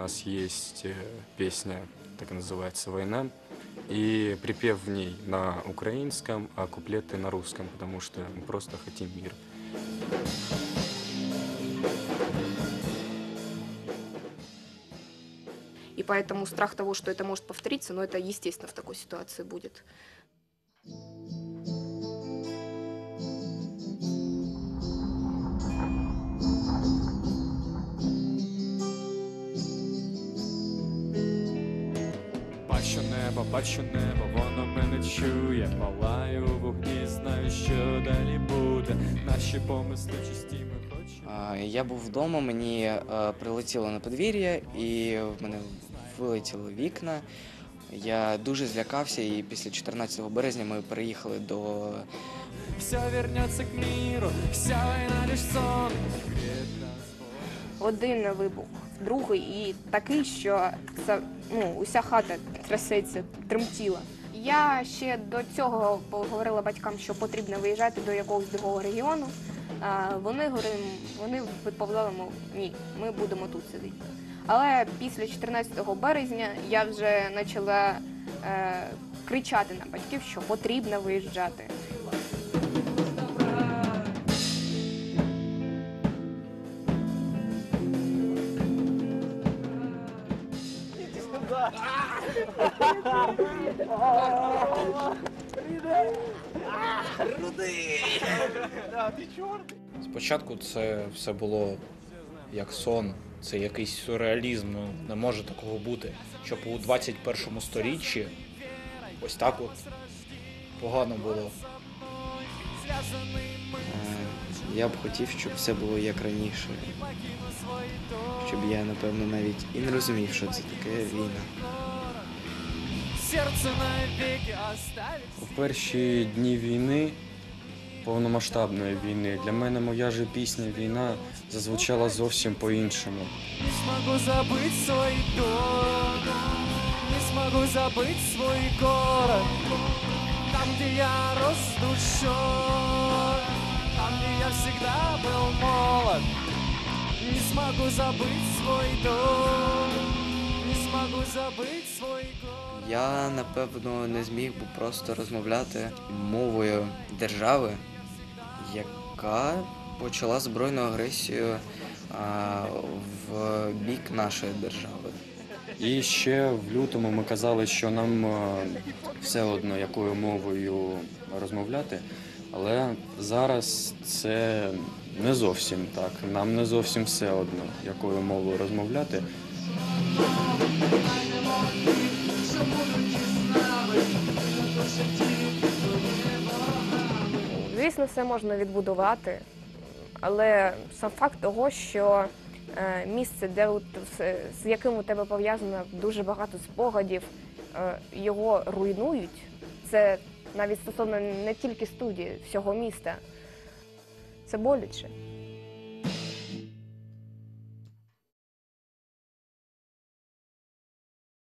Нас есть э, песня, так и называется «Война», и припев в ней на украинском, а куплеты на русском, потому что мы просто хотим мир. И поэтому страх того, что это может повториться, но это естественно в такой ситуации будет. Небо, бачу небо, воно мене чує, палаю в вогні, знаю, що далі буде. Наші помисли чисті ми хочемо. Я був вдома, мені е, прилетіло на подвір'я, і в мене вилетіли вікна. Я дуже злякався, і після 14 березня ми переїхали до Все вернется к миру, вся война лишь сон. Один вибух, другий і такий, що це, ну, уся хата трясеться, тремтіла. Я ще до цього поговорила батькам, що потрібно виїжджати до якогось другого регіону. А вони говорили, вони відповідали, мов ні, ми будемо тут сидіти. Але після 14 березня я вже почала е, кричати на батьків, що потрібно виїжджати. Спочатку це все було як сон, це якийсь сюрреалізм. Ну не може такого бути, щоб у 21 сторіччі ось так от погано було. Я б хотів, щоб все було як раніше. Щоб я, напевно, навіть і не розумів, що це таке війна. В перші дні війни, повномасштабної війни, для мене моя же пісня Війна зазвучала зовсім по-іншому. Не забыть свой дом, не смогу забыть свой город, где я рос душой, там, где я всегда был молод. Не смогу забыть свой дом, не смогу забыть свой город. Я, напевно, не зміг би просто розмовляти мовою держави, яка почала збройну агресію а, в бік нашої держави. І ще в лютому ми казали, що нам е, все одно якою мовою розмовляти, але зараз це не зовсім так. Нам не зовсім все одно, якою мовою розмовляти. Звісно, все можна відбудувати, але сам факт того, що місце, де у- з- з яким у тебе пов'язано дуже багато спогадів, е, його руйнують. Це навіть стосовно не тільки студії, всього міста. Це боляче.